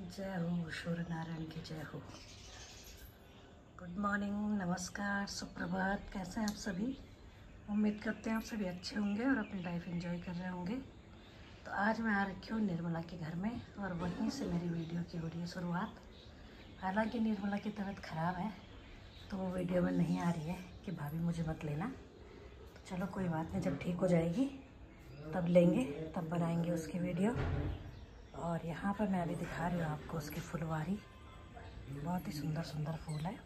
जय हो सूर्य नारायण की जय हो। गुड मॉर्निंग नमस्कार, सुप्रभात, कैसे हैं आप सभी? उम्मीद करते हैं आप सभी अच्छे होंगे और अपनी लाइफ एंजॉय कर रहे होंगे। तो आज मैं आ रखी हूँ निर्मला के घर में और वहीं से मेरी वीडियो की हो रही है शुरुआत। हालाँकि निर्मला की तबीयत ख़राब है तो वो वीडियो में नहीं आ रही है कि भाभी मुझे मत लेना। तो चलो कोई बात नहीं, जब ठीक हो जाएगी, तब लेंगे, तब बनाएँगे उसकी वीडियो और यहाँ पर मैं अभी दिखा रही हूँ आपको उसकी फुलवारी। बहुत ही सुंदर सुंदर फूल है।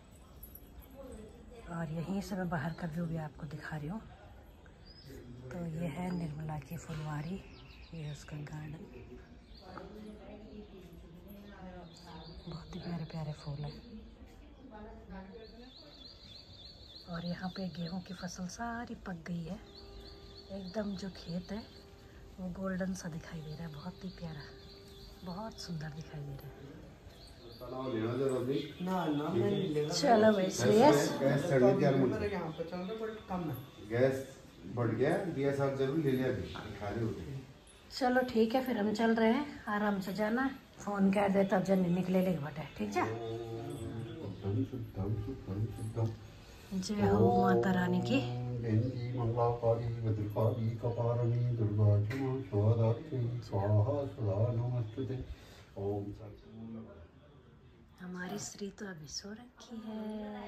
और यहीं से मैं बाहर का व्यू भी आपको दिखा रही हूँ। तो ये है निर्मला की फुलवारी। ये है उसका गार्डन। बहुत ही प्यारे प्यारे फूल हैं। और यहाँ पे गेहूँ की फ़सल सारी पक गई है। एकदम जो खेत है, वो गोल्डन सा दिखाई दे रहा है। बहुत ही प्यारा। बहुत सुंदर दिखाई दे रहा है। चलो भाई गैस है। बढ़ गया ज़रूर ले लिया हो। चलो ठीक है फिर हम चल रहे हैं। आराम से जाना फ़ोन कर दे तब जन निकले ले बटे ठीक शुद्धम जय हो माता रानी की। स्वाहा नमस्ते ओम हमारी श्री तो अभी सो रखी है।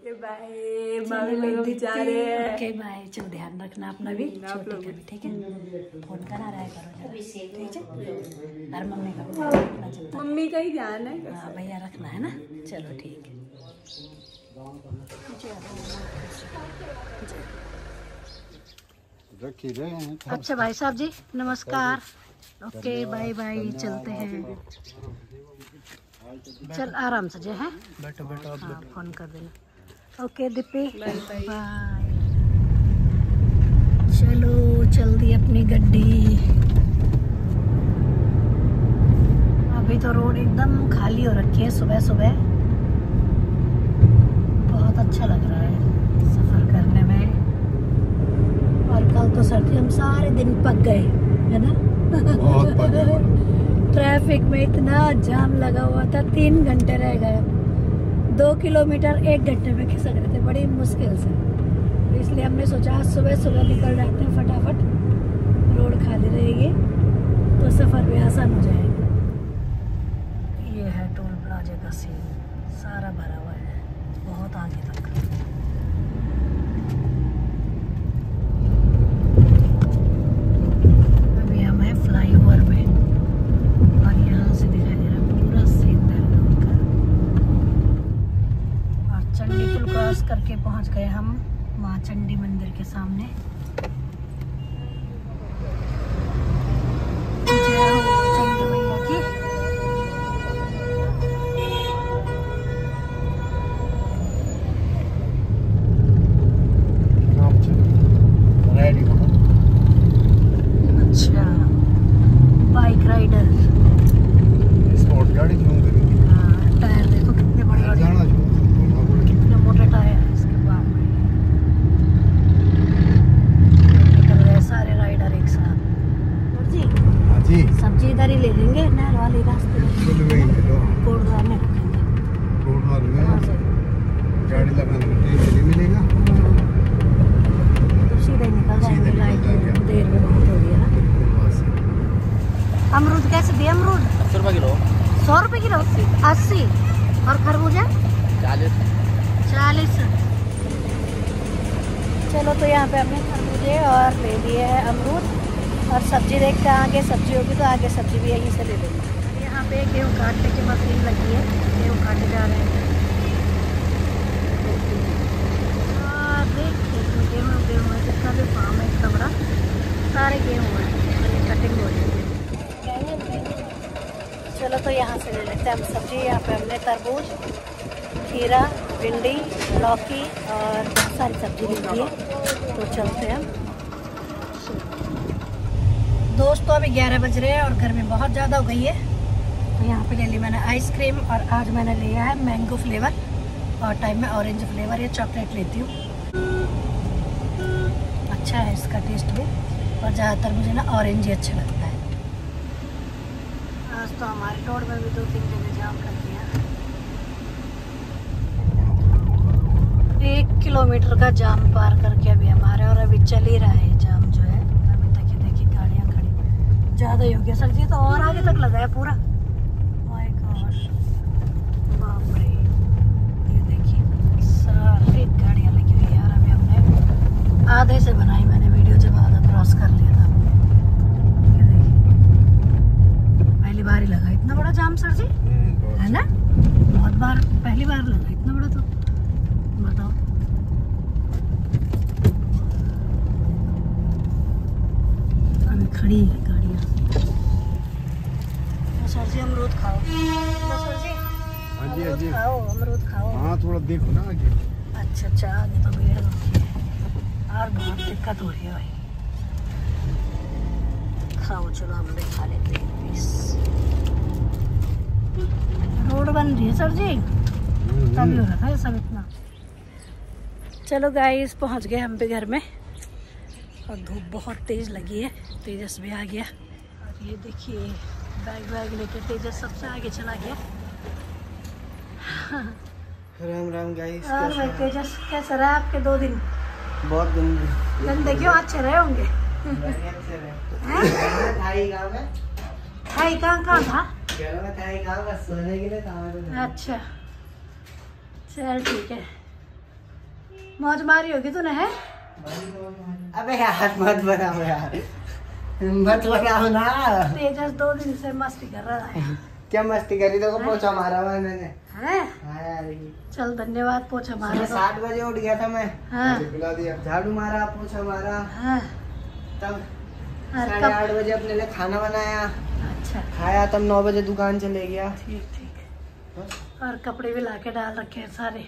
ओके बाय चल ध्यान रखना अपना भी। छोटी का भी ठीक है। फ़ोन करा रहा है करो ठीक है। और मम्मी का भी रखना जब मम्मी का ही ध्यान है। हाँ भैया रखना है ना? चलो ठीक है। जय हो रखी रहे अच्छा भाई साहब जी नमस्कार। ओके बाय बाय चलते हैं। चल आराम से जो है। बैठो बैठो हाँ फ़ोन कर देना। ओके दीपी बाय चलो चल दी अपनी गड्डी। अभी तो रोड एकदम खाली हो रखी है सुबह सुबह बहुत अच्छा लग रहा है सफ़र करने में और सर तो सर्दी हम सारे दिन पक गए है ना। ट्रैफ़िक में इतना जाम लगा हुआ था तीन घंटे रह गए। दो किलोमीटर एक घंटे में खिसक रहे थे बड़ी मुश्किल से। तो इसलिए हमने सोचा सुबह सुबह निकल जाते हैं फटाफट। रोड खाली रहेगी तो सफ़र भी आसान हो जाएगा ये है टोल प्लाजा का सीन सारा भरा हुआ है बहुत आगे तक अभी हम हैं फ्लाई ओवर में और यहाँ से दिखाई दे रहा है पूरा सीन देहरादून का और चंडी क्रॉस करके पहुँच गए हम माँ चंडी मंदिर के सामने जय हो चंडी मैया की रेडी अच्छा बाइक राइडर स्पोर्ट गाड़ी क्यों करेंगे हाँ, टायर देखो कितने बड़े बड़े जाना चाहिए कितने मोटे टायर हैं इसके बाप में निकल गए सारे राइडर एक साथ और जी हाँ जी सब्ज़ी इधर ही ले लेंगे नहर वाले रास्ते में चलो वही चलो कोटद्वार में रखेंगे रोड मार वहाँ में से गाड़ी लगाने में ट्रेन नहीं मिलेगा तो सीधे निकल जाएँगे सीधे निकल लाइट जाएँगे। देर में बहुत हो गया ना बस अमरूद कैसे दिए अमरूद अस्सी रुपये किलो सौ रुपए किलो? अस्सी। और खरबूजा? चालीस। चालीस। चलो तो यहाँ पे हमने खरबूजे और ले लिए है अमरूद। और सब्ज़ी देखते हैं आगे सब्ज़ी होगी तो आगे सब्ज़ी भी यहीं से ले लेंगे। यहाँ पे गेहूँ काटने की मशीन लगी है। गेहूँ काटे जा रहे हैं। गेहूँ गेहूँ है जितना भी फार्म है इतना बड़ा। सारे गेहूँ है कटिंग हो रही है। चलो तो यहाँ से ले लेते हैं हम सब्ज़ी। यहाँ पे हमने तरबूज, खीरा, भिंडी, लौकी और सारी सब्ज़ी ले है। तो चलते हैं दोस्तों अभी ग्यारह बज रहे हैं और गर्मी बहुत ज़्यादा हो गई है। तो यहाँ पे ले ली मैंने आइसक्रीम और आज मैंने लिया है मैंगो फ्लेवर और टाइम में ऑरेंज फ्लेवर या चॉकलेट लेती हूँ। अच्छा है इसका टेस्ट भी। और ज़्यादातर मुझे ना ऑरेंज ही अच्छा लगता है। दोस्तों हमारे रोड में भी दो तीन जगह जाम लग गया एक किलोमीटर का जाम पार करके अभी हमारे और अभी चल ही रहा है जाम जो है। अभी तक ये देखिए गाड़ियाँ खड़ी। ज़्यादा ही हो गया। सर जी तो और आगे तक लगा है पूरा। है आधे से बनाई मैंने वीडियो जब आधा क्रॉस कर लिया था ये देखिए पहली बार ही लगा इतना बड़ा जाम सर जी? है ना? बहुत बार पहली बार लगा इतना बड़ा तो। बताओ। अभी खड़ी है गाड़ियाँ। तो सर जी अमरूद खाओ। तो सर जी हाँ जी हाँ अमरूद खाओ अमरूद खाओ। हाँ थोड़ा देखो ना आगे। अच्छा अच्छा आगे तो भीड़ है। और बहुत दिक्कत हो रही है भाई। खाओ चलो हम खा लेते हैं पीस रोड बन रही है सर जी? तभी हो रहा है सब इतना। चलो गाइस पहुँच गए हम भी घर में। और धूप बहुत तेज लगी है तेजस भी आ गया। और ये देखिए बैग वैग लेके तेजस सबसे आगे चला गया। राम राम गाइस और भाई तेजस कैसे रहा आपके दो दिन? बहुत गंदी। गंदे क्यों? अच्छे रहे होंगे। से रहे। थाई कहाँ कहाँ था? थाई सोने के लिए? अच्छा। चल ठीक है। मौज मारी होगी तूने है? अबे यार मत बनाओ यार। मत बनाओ ना। तेजस दो दिन से मस्ती कर रहा है। क्या मस्ती करी? देखो पोछा मारा हुआ मैंने। हैं? चल धन्यवाद पोछा मारा। सात बजे उठ गया था मैं। हाँ। झाड़ू मारा पोछा मारा। हाँ। तब साढ़े आठ बजे अपने लिए खाना बनाया। अच्छा। खाया तब नौ बजे दुकान चले गया। ठीक ठीक। और कपड़े भी लाके डाल रखे हैं सारे।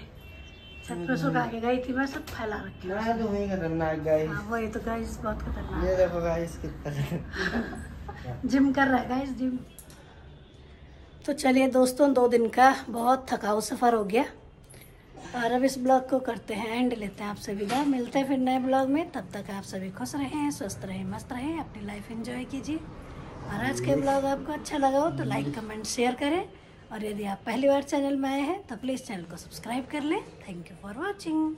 छत पे सुखा के गई थी मैं सब फैला रखे हैं। मैं तो वही खतरनाक गाइस हाँ वही तो गाइस बहुत खतरनाक। ये देखो गाइस कितना जिम कर रहा है गाइस जिम। तो चलिए दोस्तों दो दिन का बहुत थकाऊ सफ़र हो गया। और अब इस ब्लॉग को करते हैं, एंड लेते हैं आप सभी का। मिलते हैं फिर नए ब्लॉग में। तब तक आप सभी खुश रहें, स्वस्थ रहें, मस्त रहें, अपनी लाइफ एंजॉय कीजिए। और आज के ब्लॉग आपको अच्छा लगा हो तो लाइक कमेंट शेयर करें। और यदि आप पहली बार चैनल में आए हैं तो प्लीज़ चैनल को सब्सक्राइब कर लें। Thank you for watching